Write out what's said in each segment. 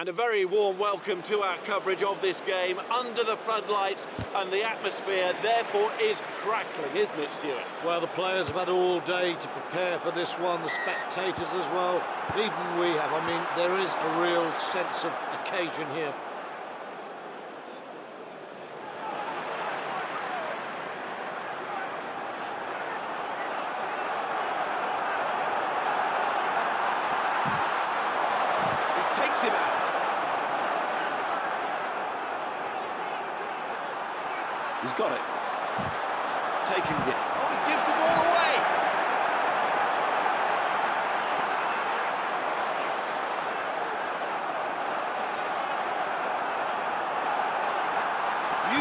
And a very warm welcome to our coverage of this game under the floodlights and the atmosphere therefore is crackling, isn't it, Stuart? Well, the players have had all day to prepare for this one, the spectators as well, even we have. I mean, there is a real sense of occasion here. takes him out. He's got it. Taking it. Oh, he gives the ball away.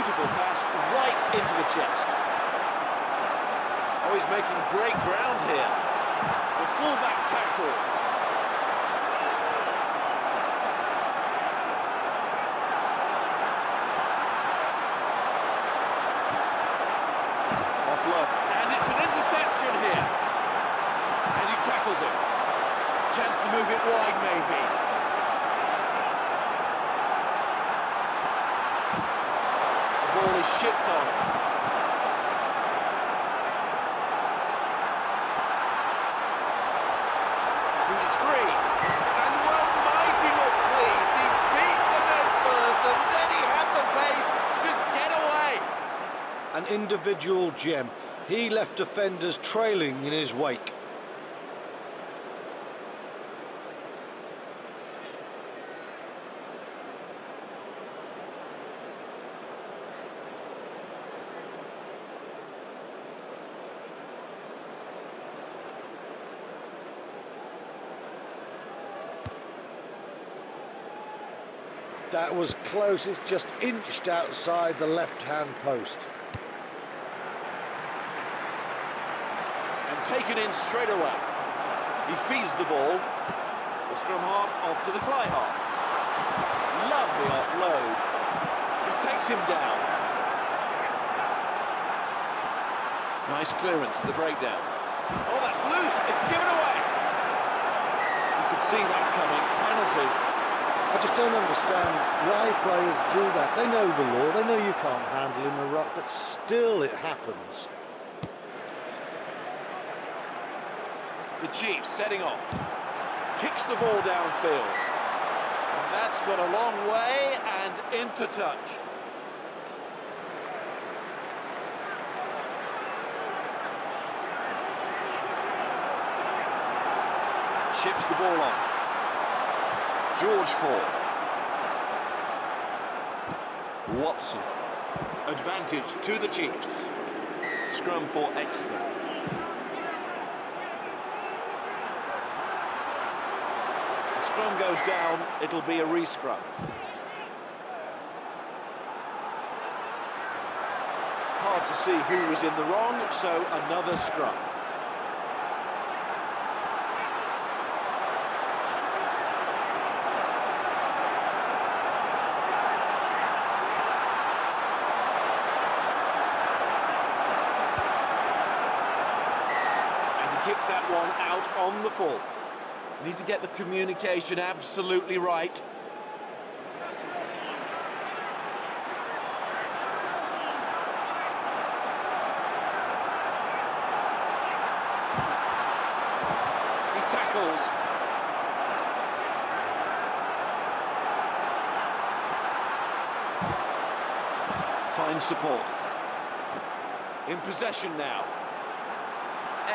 Beautiful pass right into the chest. Oh, he's making great ground here. The fullback tackles. And it's an interception here. And he tackles it. Chance to move it wide, maybe. Ball is shipped on. He's free. And well might he look pleased. He beat the men first and then he had the pace to get away. An individual gem. He left defenders trailing in his wake. That was close, it's just inched outside the left-hand post. And taken in straight away. He feeds the ball. The scrum half off to the fly half. Lovely offload. He takes him down. Nice clearance at the breakdown. Oh, that's loose. It's given away. You could see that coming. Penalty. I just don't understand why players do that. They know the law. They know you can't handle in a ruck, but still it happens. The Chiefs setting off. Kicks the ball downfield. And that's got a long way and into touch. Ships the ball on. George Ford. Watson. Advantage to the Chiefs. Scrum for Exeter. scrum goes down, it'll be a re-scrum. Hard to see who was in the wrong, so another scrum. Kicks that one out on the full. Need to get the communication absolutely right. He tackles. Finds support. In possession now.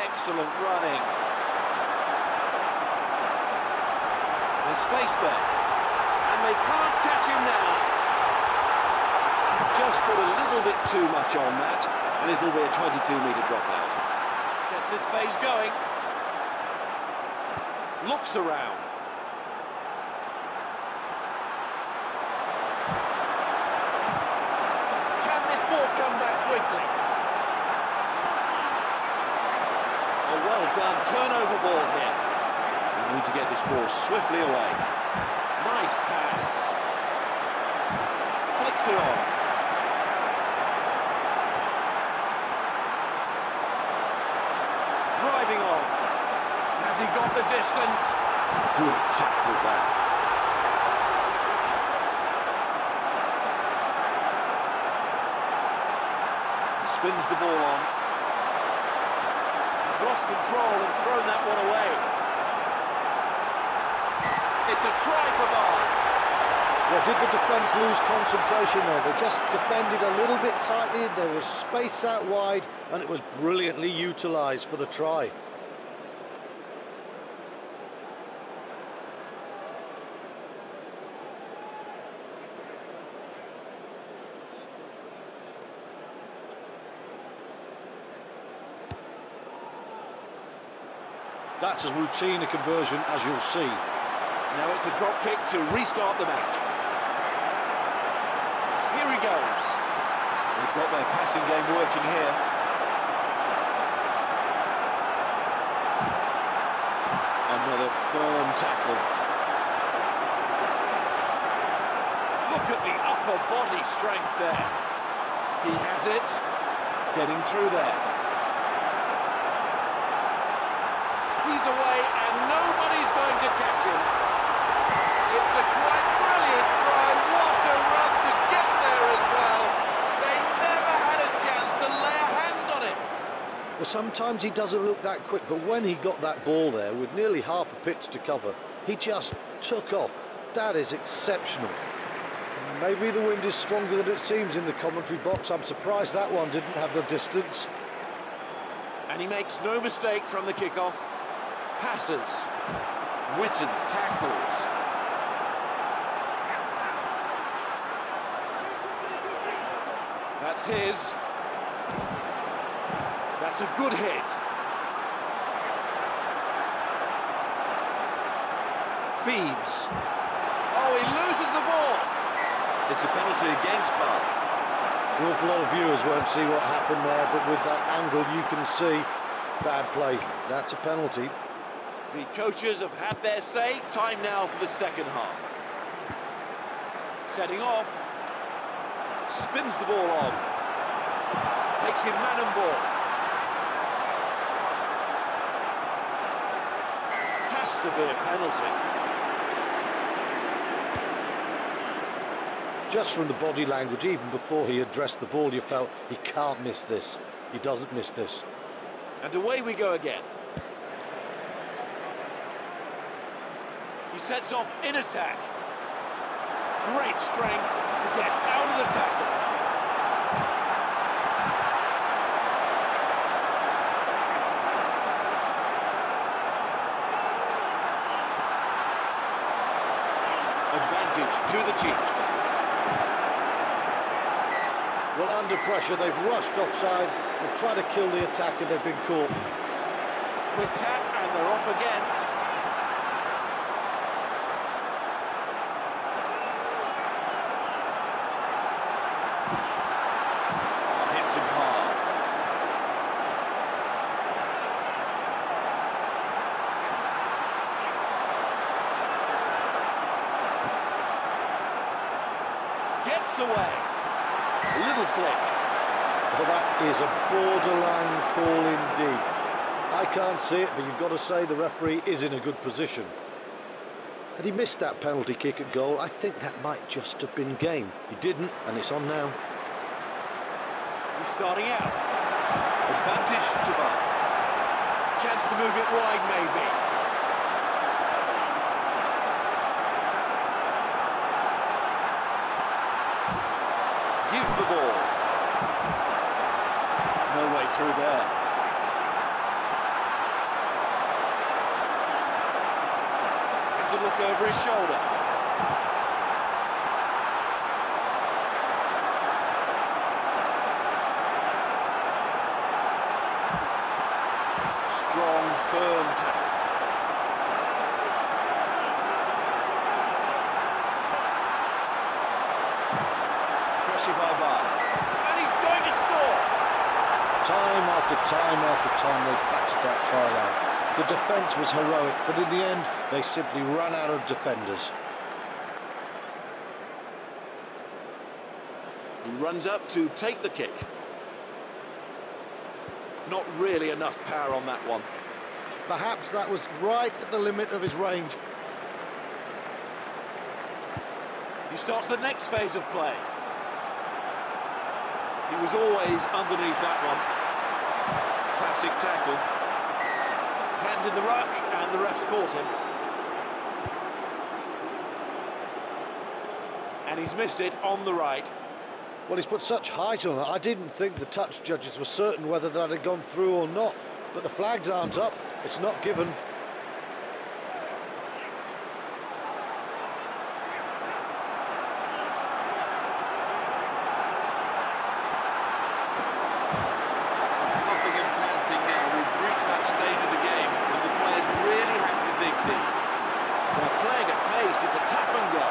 Excellent running. There's space there. And they can't catch him now. Just put a little bit too much on that, and it'll be a 22-metre dropout. Gets this phase going. Looks around. done. turnover ball here. We need to get this ball swiftly away. Nice pass. Flicks it on. Driving on. Has he got the distance? Good tackle there. Spins the ball on. Lost control and thrown that one away. It's a try for Bath. Well, did the defence lose concentration there? They just defended a little bit tightly, there was space out wide, and it was brilliantly utilised for the try. That's as routine a conversion as you'll see. Now it's a drop kick to restart the match. Here he goes. They've got their passing game working here. Another firm tackle. Look at the upper body strength there. He has it. Getting through there. He's away and nobody's going to catch him. It's a quite brilliant try. What a run to get there as well. They never had a chance to lay a hand on it. Well, sometimes he doesn't look that quick, but when he got that ball there with nearly half a pitch to cover, he just took off. That is exceptional. Maybe the wind is stronger than it seems in the commentary box. I'm surprised that one didn't have the distance. And he makes no mistake from the kickoff passes. Whitten tackles. That's his. That's a good hit. Feeds. Oh, he loses the ball. It's a penalty against Bath. An awful lot of viewers won't see what happened there, but with that angle you can see bad play. That's a penalty. The coaches have had their say. Time now for the second half. Setting off. Spins the ball on. Takes him man and ball. Has to be a penalty. Just from the body language, even before he addressed the ball, you felt he can't miss this. He doesn't miss this. And away we go again. Sets off in attack. Great strength to get out of the tackle. Advantage to the Chiefs. Well, under pressure, they've rushed offside and tried to kill the attacker. they've been caught. Quick tap and they're off again. Gets away. Little flick. Well, that is a borderline call indeed. I can't see it, but you've got to say the referee is in a good position. Had he missed that penalty kick at goal, I think that might just have been game. He didn't, and it's on now. He's starting out. Advantage to Bath. Chance to move it wide, maybe. gives the ball. No way through there. Has a look over his shoulder. Strong, firm tackle. pressure by Bath. And he's going to score! Time after time after time they battered that try line. The defence was heroic, but in the end, they simply ran out of defenders. He runs up to take the kick. Not really enough power on that one. Perhaps that was right at the limit of his range. He starts the next phase of play. He was always underneath that one. Classic tackle. Hand in the ruck, and the ref's caught him. And he's missed it on the right. Well, he's put such height on it. I didn't think the touch judges were certain whether that had gone through or not. But the flags aren't up. It's not given. Now will reach that stage of the game when the players really have to dig deep. They're playing at pace, it's a tap and go.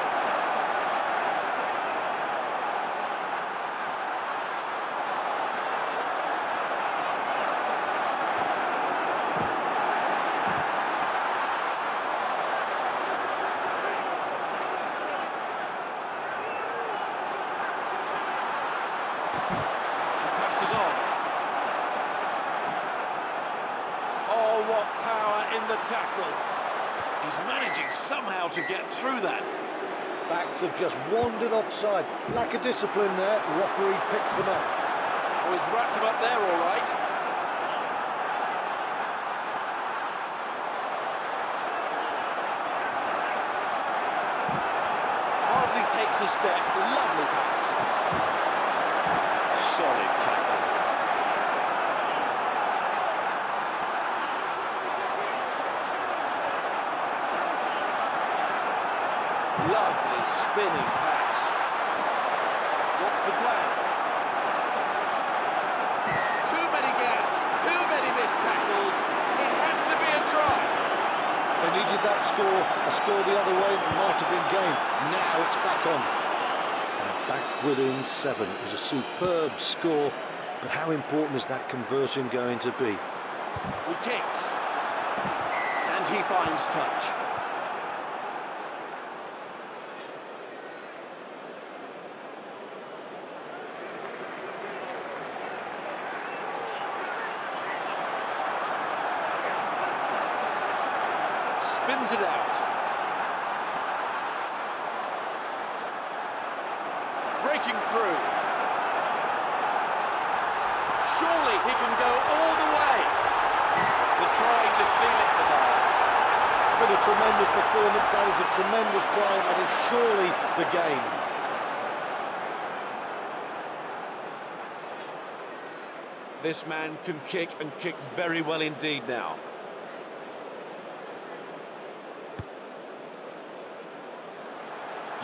He passes on. Oh, what power in the tackle. He's managing somehow to get through that. Backs have just wandered offside. Lack of discipline there. Referee picks them up. Oh, he's wrapped him up there, all right. Hardly takes a step. Lovely pass. Solid tackle. Lovely spinning pass. What's the plan? Too many gaps, too many missed tackles. It had to be a try. They needed that score, a score the other way that might have been game. Now it's back on. They're back within seven. It was a superb score, but how important is that conversion going to be? He kicks. And he finds touch. Spins it out. Breaking through. Surely he can go all the way. The try to seal it tonight. It's been a tremendous performance. That is a tremendous try. That is surely the game. This man can kick and kick very well indeed now.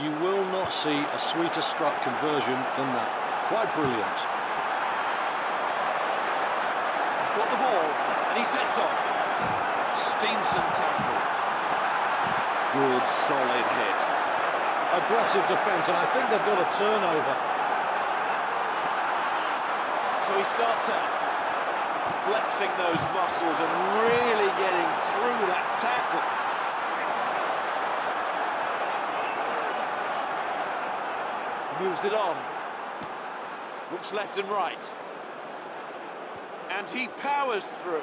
You will not see a sweeter struck conversion than that. Quite brilliant. He's got the ball and he sets off. Steenson tackles. Good solid hit. Aggressive defence, and I think they've got a turnover. So he starts out flexing those muscles and really getting through that tackle. Moves it on. Looks left and right. And he powers through.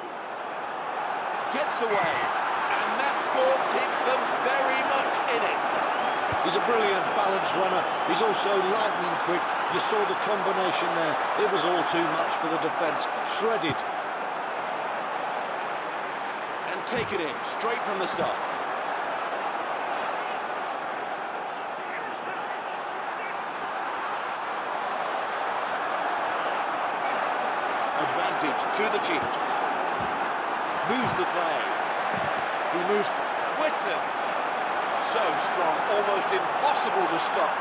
Gets away. That score keeps them very much in it. He's a brilliant balance runner. He's also lightning quick. You saw the combination there. It was all too much for the defence. Shredded. And take it in, straight from the start. Advantage to the Chiefs. Moves the play. He moves Whitten. So strong, almost impossible to stop.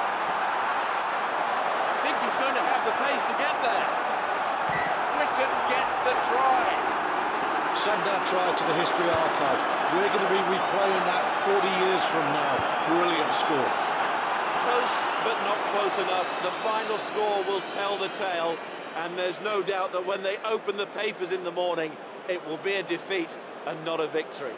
I think he's going to have the pace to get there. Whitten gets the try. Send that try to the history archives. We're going to be replaying that 40 years from now. Brilliant score. Close, but not close enough. The final score will tell the tale, and there's no doubt that when they open the papers in the morning, it will be a defeat and not a victory.